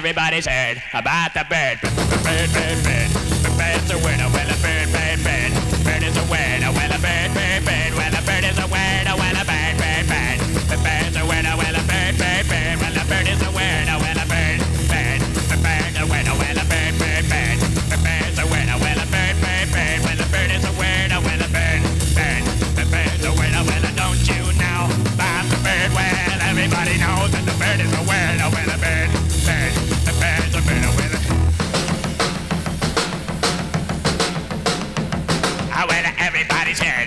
everybody's heard about the bird. Bird, bird, bird. bird. everybody's head.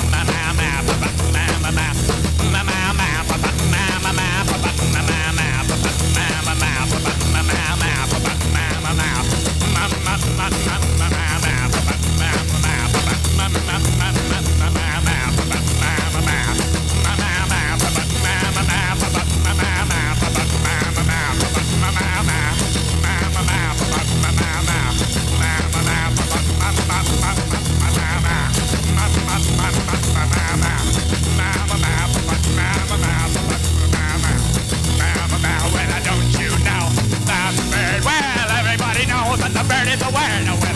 Well, well.